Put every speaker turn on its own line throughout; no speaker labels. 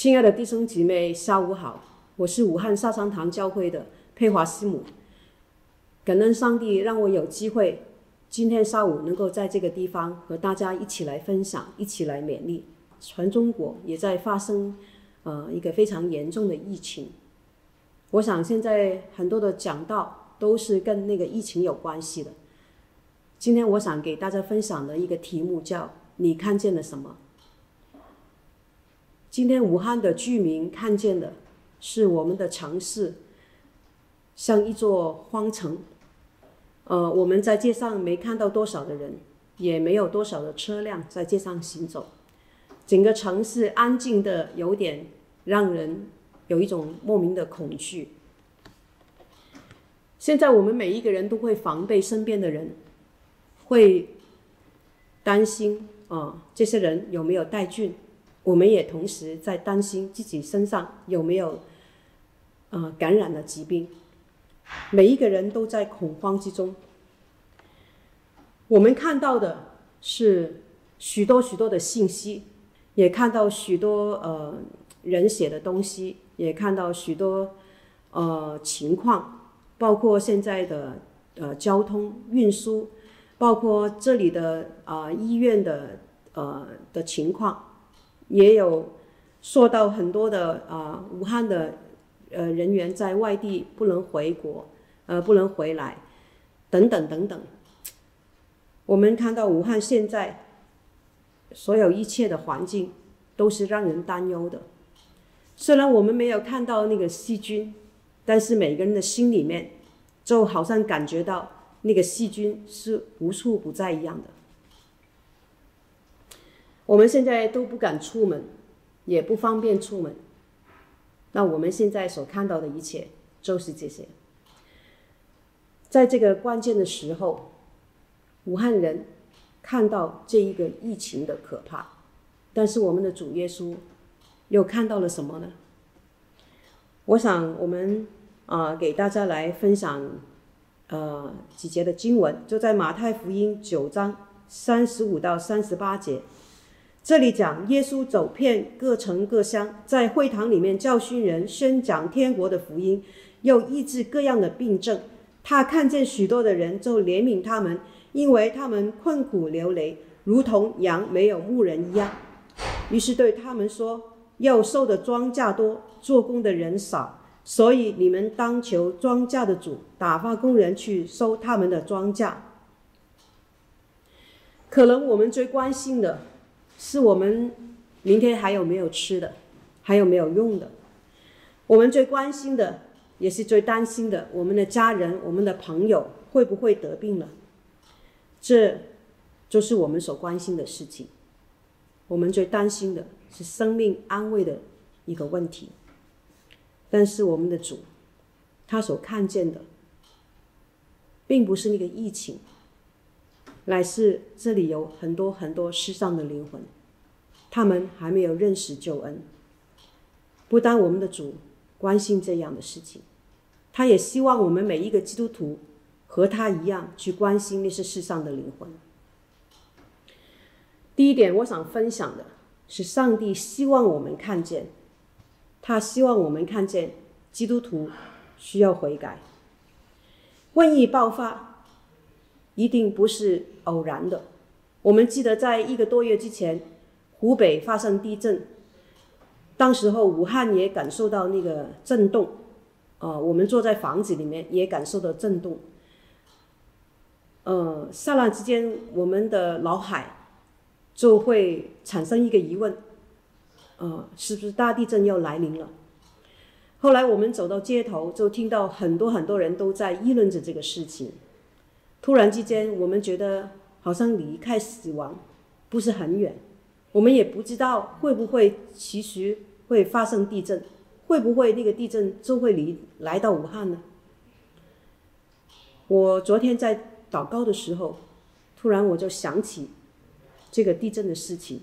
亲爱的弟兄姐妹，下午好，我是武汉沙场堂教会的佩华师母。感恩上帝让我有机会，今天下午能够在这个地方和大家一起来分享，一起来勉励。全中国也在发生，呃，一个非常严重的疫情。我想现在很多的讲道都是跟那个疫情有关系的。今天我想给大家分享的一个题目叫“你看见了什么”。今天武汉的居民看见的是我们的城市像一座荒城。呃，我们在街上没看到多少的人，也没有多少的车辆在街上行走，整个城市安静的有点让人有一种莫名的恐惧。现在我们每一个人都会防备身边的人，会担心啊，这些人有没有带菌？我们也同时在担心自己身上有没有呃感染的疾病。每一个人都在恐慌之中。我们看到的是许多许多的信息，也看到许多呃人写的东西，也看到许多呃情况，包括现在的呃交通运输，包括这里的啊医院的呃的情况，也有说到很多的啊武汉的。呃，人员在外地不能回国，呃，不能回来，等等等等。我们看到武汉现在所有一切的环境都是让人担忧的。虽然我们没有看到那个细菌，但是每个人的心里面就好像感觉到那个细菌是无处不在一样的。我们现在都不敢出门，也不方便出门。那我们现在所看到的一切就是这些。在这个关键的时候，武汉人看到这一个疫情的可怕，但是我们的主耶稣又看到了什么呢？我想我们啊给大家来分享呃几节的经文，就在马太福音九章三十五到三十八节。这里讲耶稣走遍各城各乡，在会堂里面教训人，宣讲天国的福音，又医治各样的病症。他看见许多的人，就怜悯他们，因为他们困苦流离，如同羊没有牧人一样。于是对他们说：“要收的庄稼多，做工的人少，所以你们当求庄稼的主打发工人去收他们的庄稼。”可能我们最关心的。是我们明天还有没有吃的，还有没有用的？我们最关心的，也是最担心的，我们的家人、我们的朋友会不会得病了？这就是我们所关心的事情。我们最担心的是生命安慰的一个问题。但是我们的主，他所看见的，并不是那个疫情。乃是这里有很多很多世上的灵魂，他们还没有认识救恩。不单我们的主关心这样的事情，他也希望我们每一个基督徒和他一样去关心那些世上的灵魂。第一点，我想分享的是，上帝希望我们看见，他希望我们看见基督徒需要悔改。瘟疫爆发。一定不是偶然的。我们记得，在一个多月之前，湖北发生地震，当时候武汉也感受到那个震动，呃，我们坐在房子里面也感受到震动。呃，刹那之间，我们的脑海就会产生一个疑问：，呃，是不是大地震要来临了？后来我们走到街头，就听到很多很多人都在议论着这个事情。突然之间，我们觉得好像离开死亡不是很远，我们也不知道会不会其实会发生地震，会不会那个地震就会离来到武汉呢？我昨天在祷告的时候，突然我就想起这个地震的事情，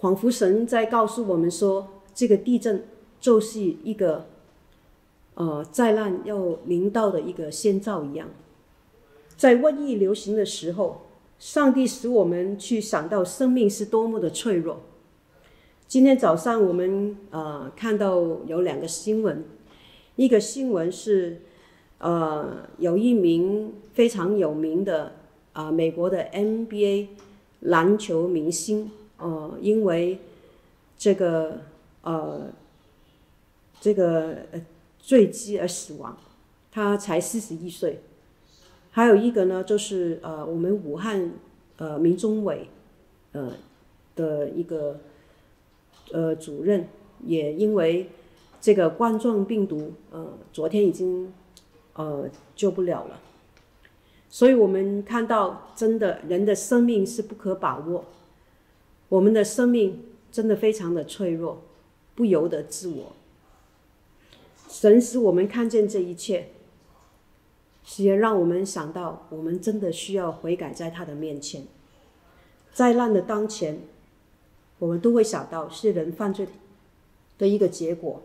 仿佛神在告诉我们说，这个地震就是一个。呃，灾难要临到的一个先兆一样，在瘟疫流行的时候，上帝使我们去想到生命是多么的脆弱。今天早上我们呃看到有两个新闻，一个新闻是呃有一名非常有名的啊、美国的 NBA 篮球明星，呃因为这个呃这个呃坠机而死亡，他才四十一岁。还有一个呢，就是呃我们武汉呃民中委呃的一个呃主任，也因为这个冠状病毒，呃昨天已经呃救不了了。所以我们看到，真的人的生命是不可把握，我们的生命真的非常的脆弱，不由得自我。神使我们看见这一切，也让我们想到，我们真的需要悔改在他的面前。灾难的当前，我们都会想到是人犯罪的一个结果，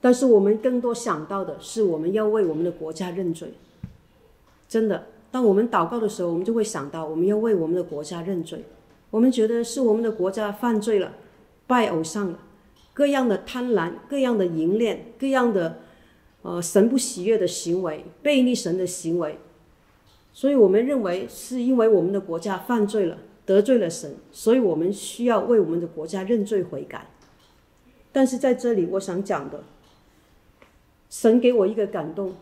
但是我们更多想到的是，我们要为我们的国家认罪。真的，当我们祷告的时候，我们就会想到，我们要为我们的国家认罪。我们觉得是我们的国家犯罪了，拜偶像了，各样的贪婪，各样的淫恋，各样的呃神不喜悦的行为，背逆神的行为。所以我们认为是因为我们的国家犯罪了，得罪了神，所以我们需要为我们的国家认罪悔改。但是在这里，我想讲的，神给我一个感动。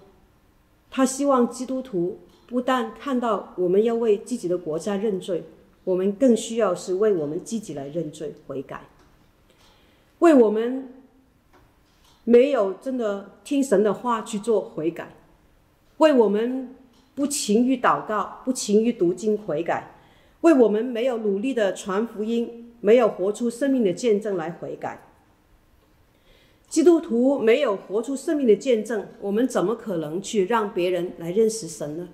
他希望基督徒不但看到我们要为自己的国家认罪，我们更需要是为我们自己来认罪悔改，为我们没有真的听神的话去做悔改，为我们不勤于祷告、不勤于读经悔改，为我们没有努力的传福音、没有活出生命的见证来悔改。基督徒没有活出生命的见证，我们怎么可能去让别人来认识神呢？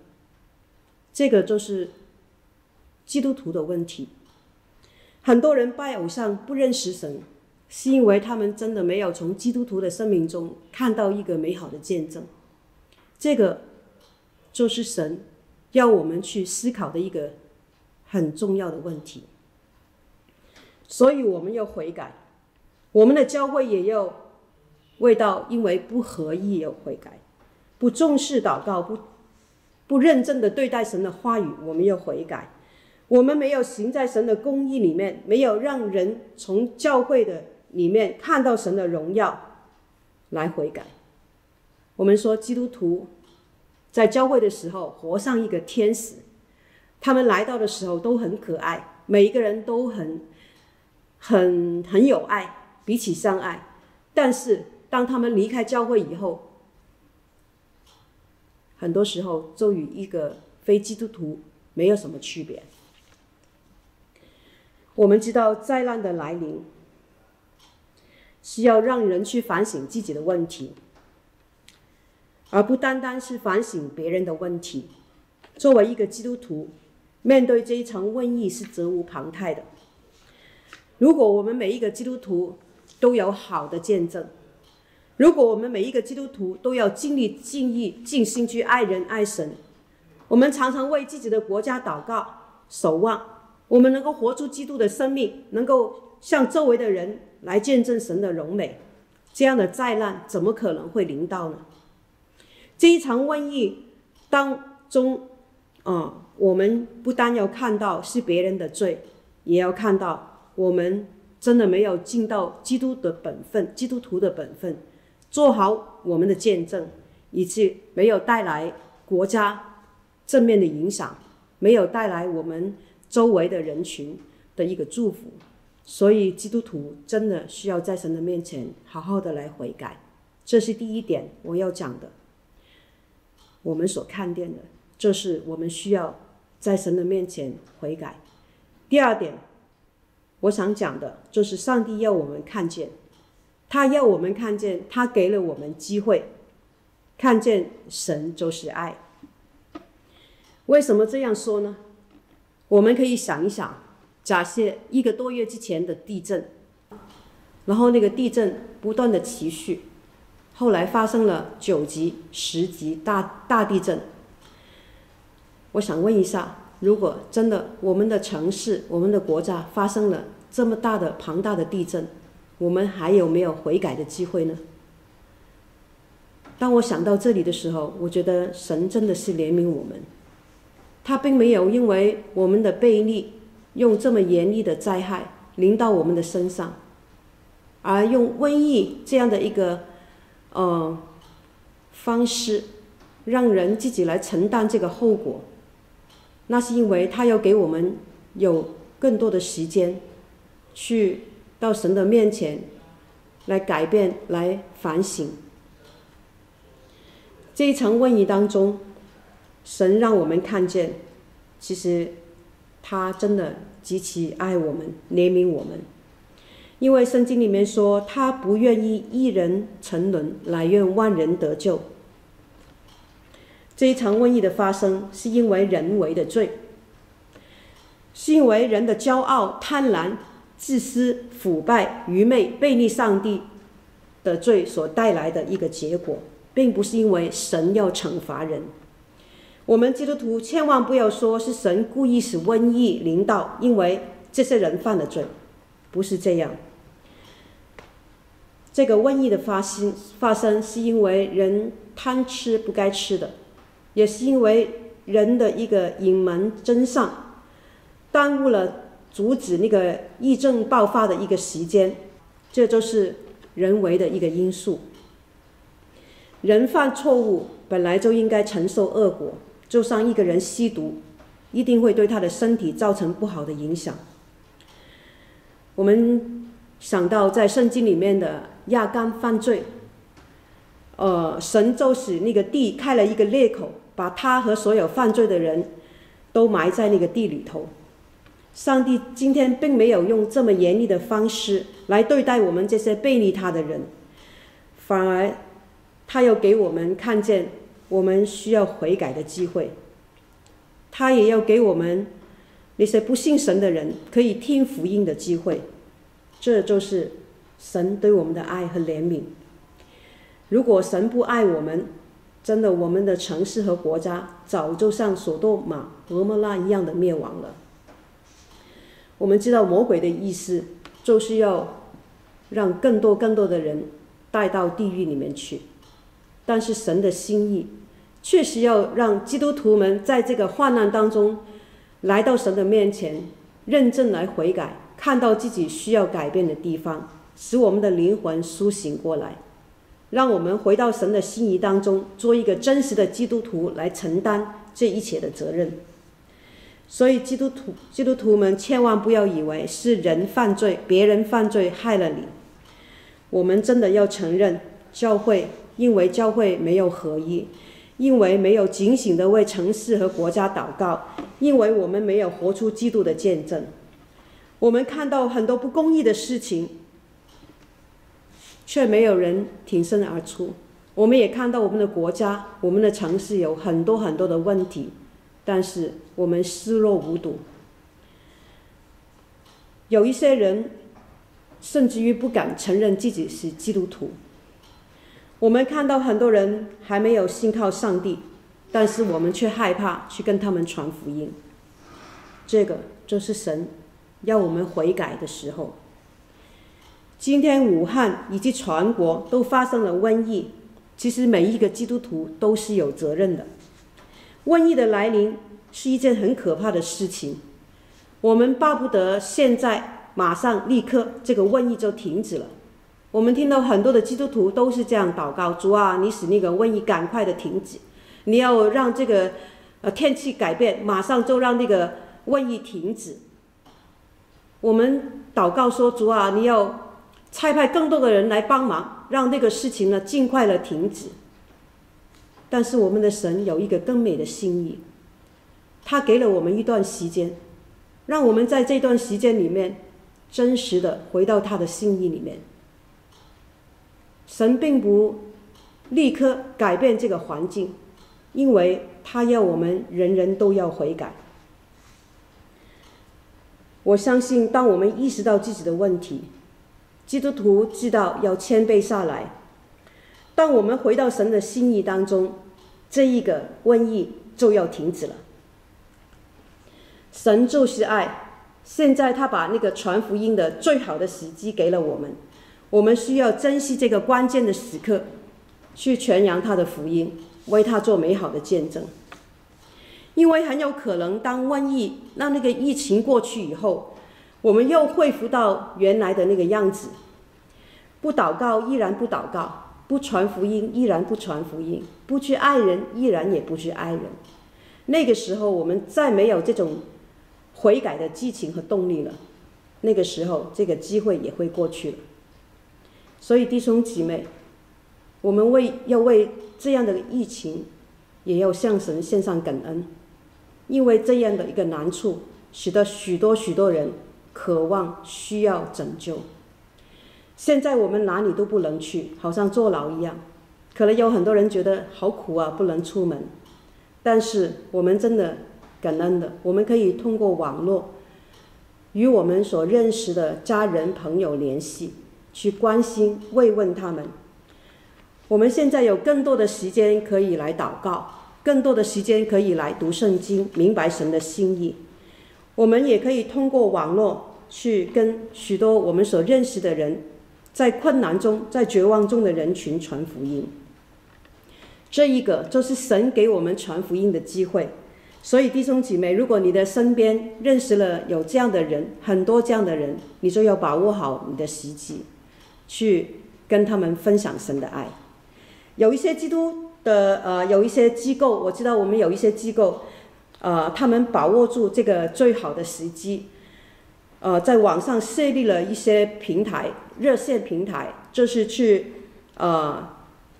这个就是基督徒的问题。很多人拜偶像不认识神，是因为他们真的没有从基督徒的生命中看到一个美好的见证。这个就是神要我们去思考的一个很重要的问题。所以我们要悔改，我们的教会也要。为到因为不合意而悔改，不重视祷告，不不认真的对待神的话语，我们要悔改。我们没有行在神的公义里面，没有让人从教会的里面看到神的荣耀，来悔改。我们说基督徒在教会的时候活像一个天使，他们来到的时候都很可爱，每一个人都很很很有爱，彼此相爱，但是。当他们离开教会以后，很多时候就与一个非基督徒没有什么区别。我们知道灾难的来临是要让人去反省自己的问题，而不单单是反省别人的问题。作为一个基督徒，面对这一场瘟疫是责无旁贷的。如果我们每一个基督徒都有好的见证，如果我们每一个基督徒都要尽力尽意尽心去爱人爱神，我们常常为自己的国家祷告守望，我们能够活出基督的生命，能够向周围的人来见证神的荣美，这样的灾难怎么可能会临到呢？这一场瘟疫当中，啊，我们不单要看到是别人的罪，也要看到我们真的没有尽到基督的本分，基督徒的本分。做好我们的见证，以及没有带来国家正面的影响，没有带来我们周围的人群的一个祝福。所以基督徒真的需要在神的面前好好的来悔改，这是第一点我要讲的。我们所看见的，就是我们需要在神的面前悔改。第二点，我想讲的就是上帝要我们看见。他要我们看见，他给了我们机会，看见神就是爱。为什么这样说呢？我们可以想一想，假设一个多月之前的地震，然后那个地震不断的持续，后来发生了九级、十级大大地震。我想问一下，如果真的我们的城市、我们的国家发生了这么大的庞大的地震，我们还有没有悔改的机会呢？当我想到这里的时候，我觉得神真的是怜悯我们，他并没有因为我们的背逆，用这么严厉的灾害临到我们的身上，而用瘟疫这样的一个呃方式，让人自己来承担这个后果。那是因为他要给我们有更多的时间，去到神的面前，来改变，来反省。这一场瘟疫当中，神让我们看见，其实他真的极其爱我们，怜悯我们。因为圣经里面说，他不愿意一人沉沦，乃愿万人得救。这一场瘟疫的发生，是因为人为的罪，是因为人的骄傲、贪婪、自私、腐败、愚昧、背逆上帝的罪所带来的一个结果，并不是因为神要惩罚人。我们基督徒千万不要说是神故意使瘟疫临到，因为这些人犯了罪，不是这样。这个瘟疫的发生发生，是因为人贪吃不该吃的。也是因为人的一个隐瞒真相，耽误了阻止那个疫症爆发的一个时间，这就是人为的一个因素。人犯错误本来就应该承受恶果，就像一个人吸毒，一定会对他的身体造成不好的影响。我们想到在圣经里面的亚干犯罪。呃，神就使那个地开了一个裂口，把他和所有犯罪的人都埋在那个地里头。上帝今天并没有用这么严厉的方式来对待我们这些背离他的人，反而他又给我们看见我们需要悔改的机会。他也要给我们那些不信神的人可以听福音的机会。这就是神对我们的爱和怜悯。如果神不爱我们，真的，我们的城市和国家早就像索多玛、俄摩拉一样的灭亡了。我们知道魔鬼的意思就是要让更多更多的人带到地狱里面去，但是神的心意确实要让基督徒们在这个患难当中来到神的面前，认真来悔改，看到自己需要改变的地方，使我们的灵魂苏醒过来。让我们回到神的心意当中，做一个真实的基督徒，来承担这一切的责任。所以，基督徒基督徒们千万不要以为是人犯罪，别人犯罪害了你。我们真的要承认，教会因为教会没有合一，因为没有警醒的为城市和国家祷告，因为我们没有活出基督的见证，我们看到很多不公义的事情。却没有人挺身而出。我们也看到我们的国家、我们的城市有很多很多的问题，但是我们视若无睹。有一些人甚至于不敢承认自己是基督徒。我们看到很多人还没有信靠上帝，但是我们却害怕去跟他们传福音。这个就是神要我们悔改的时候。今天武汉以及全国都发生了瘟疫，其实每一个基督徒都是有责任的。瘟疫的来临是一件很可怕的事情，我们巴不得现在马上立刻这个瘟疫就停止了。我们听到很多的基督徒都是这样祷告：主啊，你使那个瘟疫赶快的停止，你要让这个呃天气改变，马上就让那个瘟疫停止。我们祷告说：主啊，你要。差派更多的人来帮忙，让那个事情呢尽快的停止。但是我们的神有一个更美的心意，他给了我们一段时间，让我们在这段时间里面真实的回到他的心意里面。神并不立刻改变这个环境，因为他要我们人人都要悔改。我相信，当我们意识到自己的问题。基督徒知道要谦卑下来。当我们回到神的心意当中，这一个瘟疫就要停止了。神就是爱，现在他把那个传福音的最好的时机给了我们，我们需要珍惜这个关键的时刻，去传扬他的福音，为他做美好的见证。因为很有可能，当瘟疫让那个疫情过去以后，我们又恢复到原来的那个样子，不祷告依然不祷告，不传福音依然不传福音，不去爱人依然也不去爱人。那个时候，我们再没有这种悔改的激情和动力了。那个时候，这个机会也会过去了。所以，弟兄姐妹，我们为要为这样的疫情，也要向神献上感恩。因为这样的一个难处，使得许多许多人渴望需要拯救。现在我们哪里都不能去，好像坐牢一样。可能有很多人觉得好苦啊，不能出门。但是我们真的感恩的，我们可以通过网络与我们所认识的家人朋友联系，去关心慰问他们。我们现在有更多的时间可以来祷告。更多的时间可以来读圣经，明白神的心意。我们也可以通过网络去跟许多我们所认识的人，在困难中、在绝望中的人群传福音。这一个就是神给我们传福音的机会。所以弟兄姐妹，如果你的身边认识了有这样的人，很多这样的人，你就要把握好你的时机，去跟他们分享神的爱。有一些基督。的呃，有一些机构，我知道我们有一些机构，呃，他们把握住这个最好的时机，呃，在网上设立了一些平台，热线平台，就是去呃，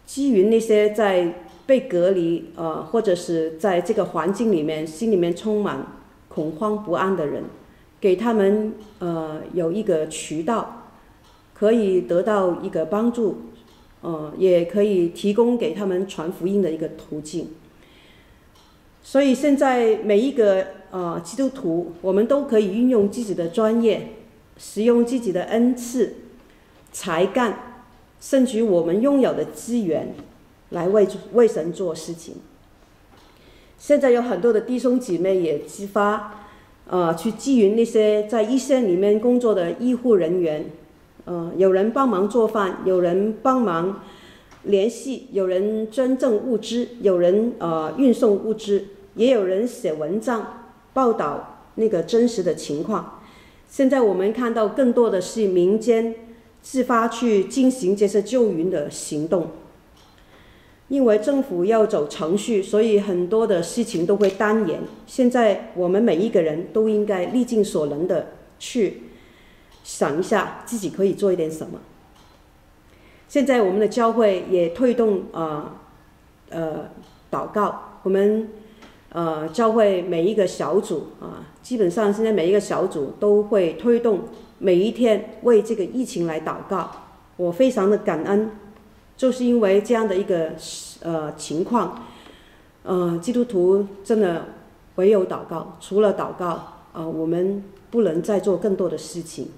基于那些在被隔离呃，或者是在这个环境里面心里面充满恐慌不安的人，给他们呃有一个渠道，可以得到一个帮助。呃，也可以提供给他们传福音的一个途径。所以现在每一个呃基督徒，我们都可以运用自己的专业，使用自己的恩赐、才干，甚至我们拥有的资源，来为为神做事情。现在有很多的弟兄姐妹也激发，呃，去支援那些在一线里面工作的医护人员。呃，有人帮忙做饭，有人帮忙联系，有人捐赠物资，有人呃运送物资，也有人写文章报道那个真实的情况。现在我们看到更多的是民间自发去进行这些救援的行动，因为政府要走程序，所以很多的事情都会单延。现在我们每一个人都应该力尽所能的去。想一下自己可以做一点什么。现在我们的教会也推动呃呃祷告，我们呃教会每一个小组啊，基本上现在每一个小组都会推动每一天为这个疫情来祷告。我非常的感恩，就是因为这样的一个呃情况，呃基督徒真的唯有祷告，除了祷告，呃我们不能再做更多的事情。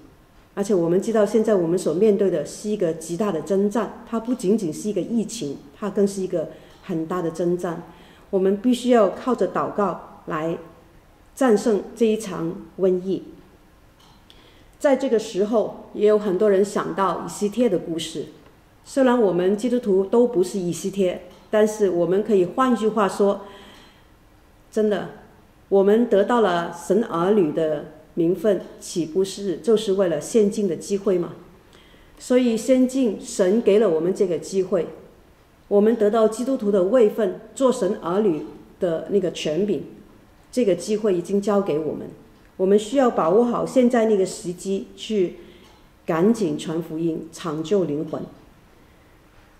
而且我们知道，现在我们所面对的是一个极大的征战，它不仅仅是一个疫情，它更是一个很大的征战。我们必须要靠着祷告来战胜这一场瘟疫。在这个时候，也有很多人想到以西帖的故事。虽然我们基督徒都不是以西帖，但是我们可以换句话说，真的，我们得到了神儿女的。名分岂不是就是为了先进的机会吗？所以先进，神给了我们这个机会，我们得到基督徒的位分，做神儿女的那个权柄，这个机会已经交给我们，我们需要把握好现在那个时机，去赶紧传福音，抢救灵魂。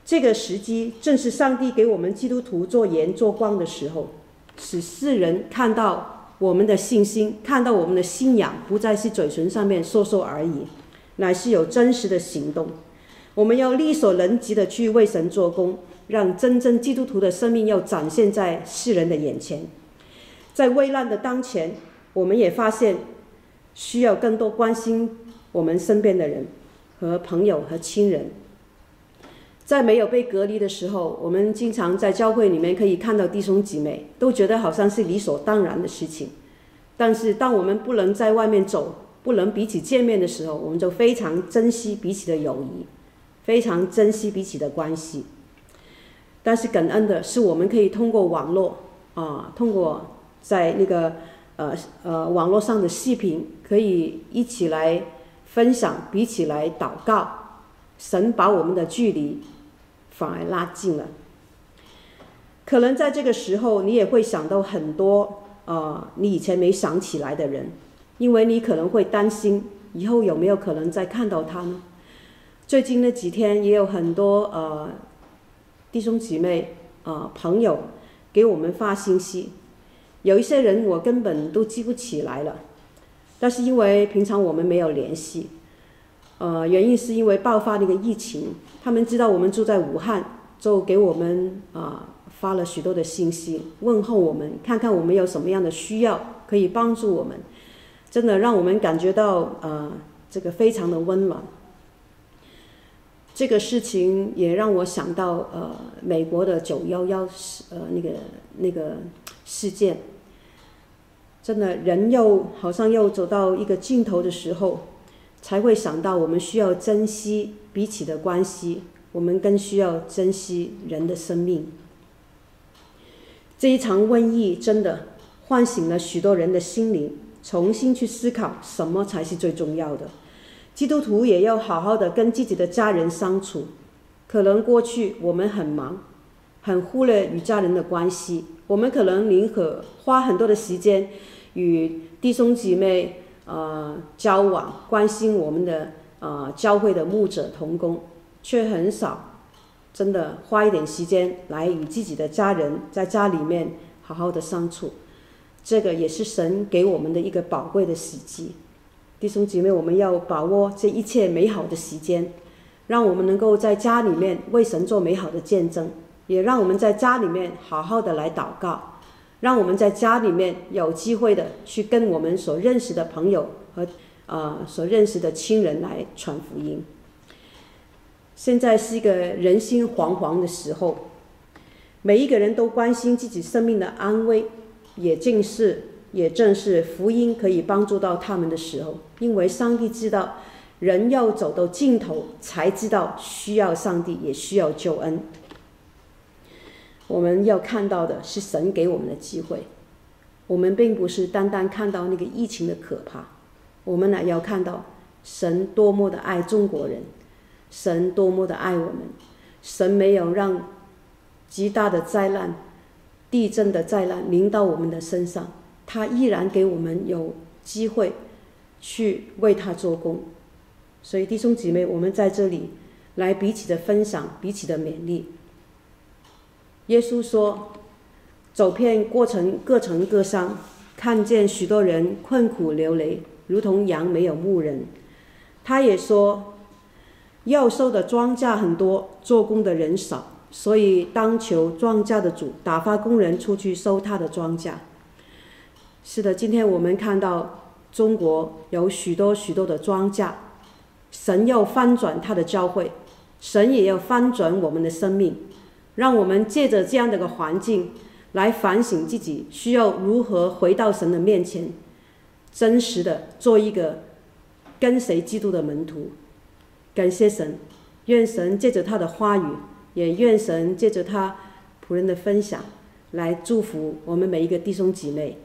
这个时机正是上帝给我们基督徒做盐做光的时候，使世人看到。我们的信心，看到我们的信仰，不再是嘴唇上面说说而已，乃是有真实的行动。我们要力所能及的去为神做工，让真正基督徒的生命要展现在世人的眼前。在危难的当前，我们也发现需要更多关心我们身边的人和朋友和亲人。在没有被隔离的时候，我们经常在教会里面可以看到弟兄姊妹，都觉得好像是理所当然的事情。但是，当我们不能在外面走，不能彼此见面的时候，我们就非常珍惜彼此的友谊，非常珍惜彼此的关系。但是感恩的是，我们可以通过网络啊，通过在那个呃呃网络上的视频，可以一起来分享，彼此来祷告。神把我们的距离反而拉近了。可能在这个时候，你也会想到很多呃你以前没想起来的人，因为你可能会担心以后有没有可能再看到他呢？最近那几天也有很多呃。弟兄姊妹，啊，朋友，给我们发信息，有一些人我根本都记不起来了，但是因为平常我们没有联系，呃，原因是因为爆发那个疫情，他们知道我们住在武汉，就给我们啊发了许多的信息，问候我们，看看我们有什么样的需要可以帮助我们，真的让我们感觉到呃这个非常的温暖。这个事情也让我想到，呃，美国的九幺幺事，呃，那个那个事件，真的人又好像又走到一个尽头的时候，才会想到我们需要珍惜彼此的关系，我们更需要珍惜人的生命。这一场瘟疫真的唤醒了许多人的心灵，重新去思考什么才是最重要的。基督徒也要好好的跟自己的家人相处。可能过去我们很忙，很忽略与家人的关系。我们可能宁可花很多的时间与弟兄姐妹呃交往，关心我们的呃教会的牧者同工，却很少真的花一点时间来与自己的家人在家里面好好的相处。这个也是神给我们的一个宝贵的时机。弟兄姐妹，我们要把握这一切美好的时间，让我们能够在家里面为神做美好的见证，也让我们在家里面好好的来祷告，让我们在家里面有机会的去跟我们所认识的朋友和呃所认识的亲人来传福音。现在是一个人心惶惶的时候，每一个人都关心自己生命的安危，也正是。也正是福音可以帮助到他们的时候，因为上帝知道人要走到尽头，才知道需要上帝，也需要救恩。我们要看到的是神给我们的机会，我们并不是单单看到那个疫情的可怕，我们呢要看到神多么的爱中国人，神多么的爱我们，神没有让极大的灾难、地震的灾难临到我们的身上。他依然给我们有机会去为他做工，所以弟兄姊妹，我们在这里来彼此的分享，彼此的勉励。耶稣说：“走遍过程各城各乡，看见许多人困苦流泪，如同羊没有牧人。”他也说：“要收的庄稼很多，做工的人少，所以当求庄稼的主打发工人出去收他的庄稼。”是的，今天我们看到中国有许多许多的庄稼，神要翻转他的教会，神也要翻转我们的生命，让我们借着这样的一个环境来反省自己，需要如何回到神的面前，真实的做一个跟随基督的门徒。感谢神，愿神借着他的话语，也愿神借着他仆人的分享，来祝福我们每一个弟兄姊妹。